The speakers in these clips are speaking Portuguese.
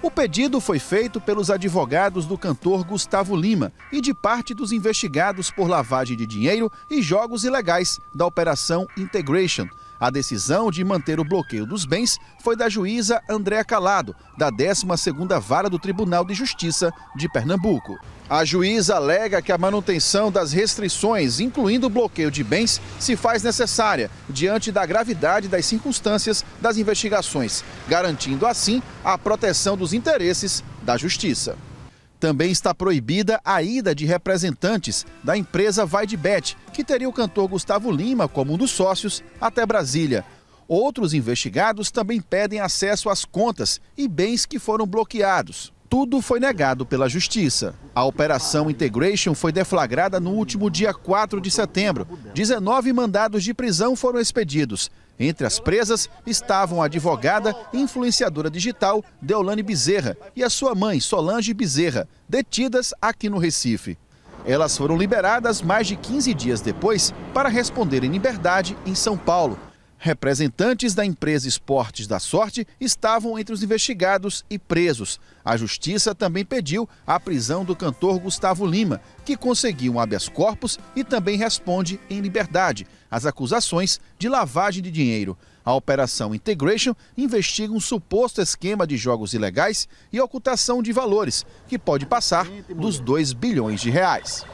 O pedido foi feito pelos advogados do cantor Gustavo Lima e de parte dos investigados por lavagem de dinheiro e jogos ilegais da Operação Integration. A decisão de manter o bloqueio dos bens foi da juíza Andréa Calado, da 12ª Vara do Tribunal de Justiça de Pernambuco. A juíza alega que a manutenção das restrições, incluindo o bloqueio de bens, se faz necessária diante da gravidade das circunstâncias das investigações, garantindo assim a proteção dos interesses da justiça. Também está proibida a ida de representantes da empresa Vai de Bet, que teria o cantor Gustavo Lima como um dos sócios, até Brasília. Outros investigados também pedem acesso às contas e bens que foram bloqueados. Tudo foi negado pela Justiça. A Operação Integration foi deflagrada no último dia 4 de setembro. 19 mandados de prisão foram expedidos. Entre as presas estavam a advogada e influenciadora digital Deolane Bezerra e a sua mãe, Solange Bezerra, detidas aqui no Recife. Elas foram liberadas mais de 15 dias depois para responder em liberdade em São Paulo. Representantes da empresa Esportes da Sorte estavam entre os investigados e presos. A justiça também pediu a prisão do cantor Gustavo Lima, que conseguiu um habeas corpus e também responde em liberdade às acusações de lavagem de dinheiro. A Operação Integration investiga um suposto esquema de jogos ilegais e ocultação de valores, que pode passar dos 2 bilhões de reais.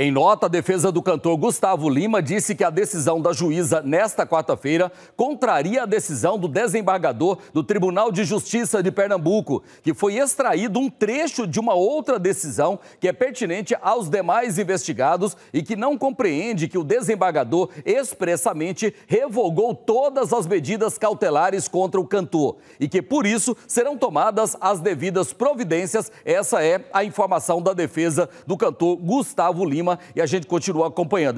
Em nota, a defesa do cantor Gustavo Lima disse que a decisão da juíza nesta quarta-feira contraria a decisão do desembargador do Tribunal de Justiça de Pernambuco, que foi extraído um trecho de uma outra decisão que é pertinente aos demais investigados e que não compreende que o desembargador expressamente revogou todas as medidas cautelares contra o cantor e que por isso serão tomadas as devidas providências. Essa é a informação da defesa do cantor Gustavo Lima e a gente continua acompanhando.